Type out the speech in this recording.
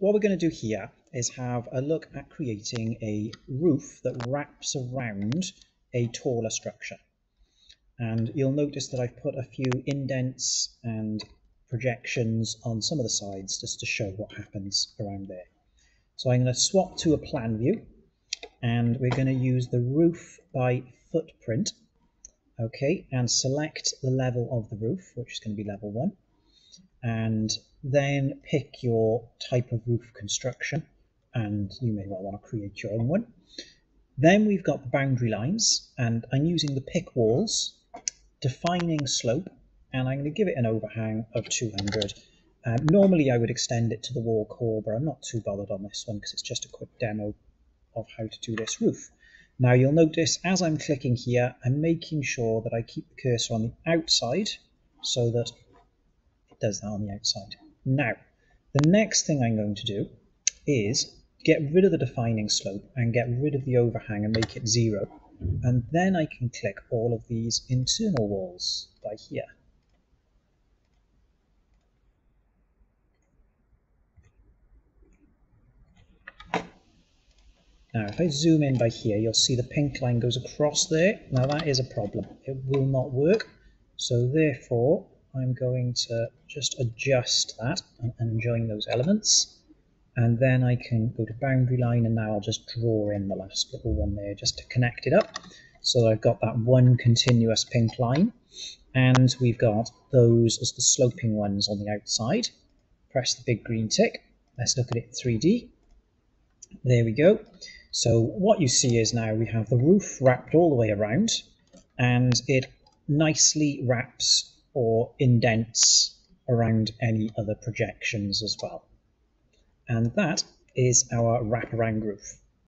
what we're going to do here is have a look at creating a roof that wraps around a taller structure. And you'll notice that I've put a few indents and projections on some of the sides just to show what happens around there. So I'm going to swap to a plan view and we're going to use the roof by footprint okay and select the level of the roof which is going to be level 1 and then pick your type of roof construction and you may well want to create your own one. Then we've got the boundary lines and I'm using the pick walls, defining slope, and I'm going to give it an overhang of 200. Um, normally I would extend it to the wall core, but I'm not too bothered on this one because it's just a quick demo of how to do this roof. Now you'll notice as I'm clicking here, I'm making sure that I keep the cursor on the outside so that does that on the outside. Now, the next thing I'm going to do is get rid of the defining slope and get rid of the overhang and make it zero. And then I can click all of these internal walls by here. Now, if I zoom in by here, you'll see the pink line goes across there. Now, that is a problem. It will not work. So, therefore, I'm going to just adjust that and, and join those elements. And then I can go to boundary line and now I'll just draw in the last little one there just to connect it up. So I've got that one continuous pink line and we've got those as the sloping ones on the outside. Press the big green tick. Let's look at it 3D there we go. So what you see is now we have the roof wrapped all the way around and it nicely wraps or indents around any other projections as well and that is our wraparound roof.